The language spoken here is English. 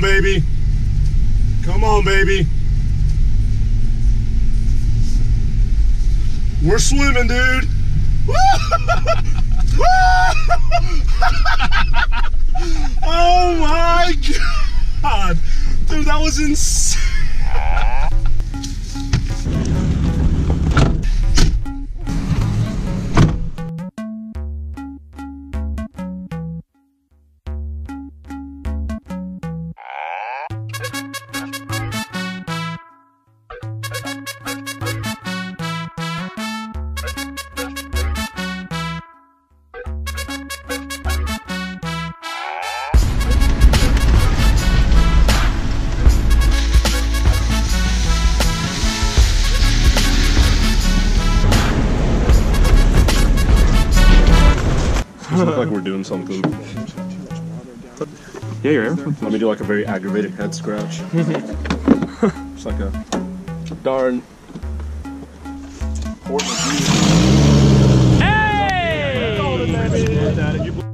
baby. Come on, baby. We're swimming, dude. oh my god. Dude, that was insane. Look like we're doing something. Yeah, you're here. Let me do like a very aggravated head scratch. It's like a darn important. Hey! You